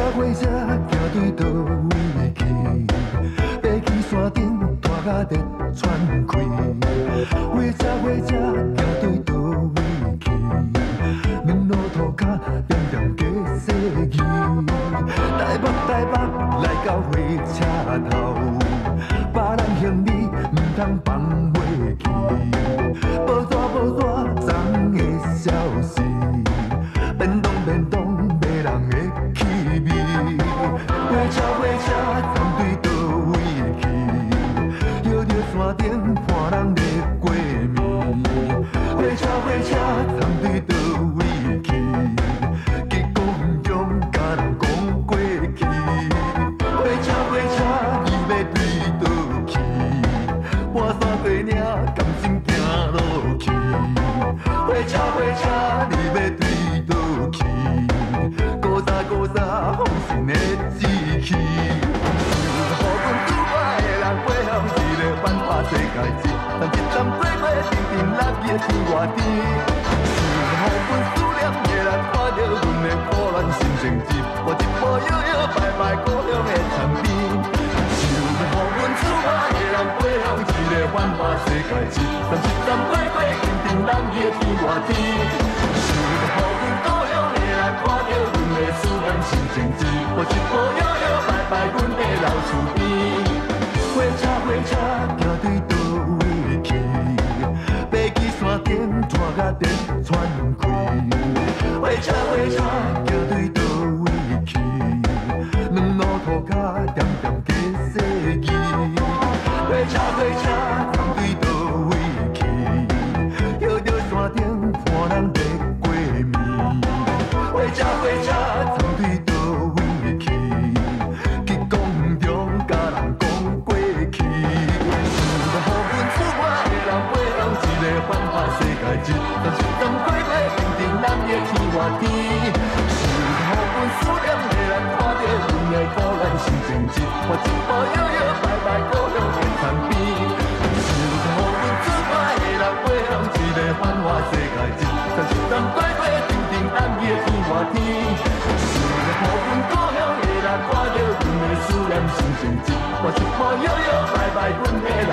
车火车行对倒位去？爬起山顶，拖甲直喘气。火车火车行对倒位去？面路涂骹点点加细字。台北台北来到火车头，别人行李唔通放袂记。半山过岭，甘心行落去。火车火车，你要对倒去？古早古早，风尘的志气。是予阮拄我的一个繁华世界一，但一站过过，定定落去天外天。是予阮思念的人看到阮的苦难心情急，我一界一，但一站过过，定定落去天外天。是予阮故乡的人看到阮的思念心情急，我一步摇摇摆摆阮的老厝边。火车火车行对倒位去？爬起山顶拖甲直喘气。火车火车行对倒位去？两路涂骹顶看人咧过暝。火车火车站对倒位去？结果毋中甲人讲过去。是予阮厝外的人飞向一个繁华世界一，但是站过过，定定咱的天外天。是予阮思念的人看到阮的苦难心情一步天。是无分故乡的人，看到阮的思念，心情一挂一挂，摇摇摆摆，阮的。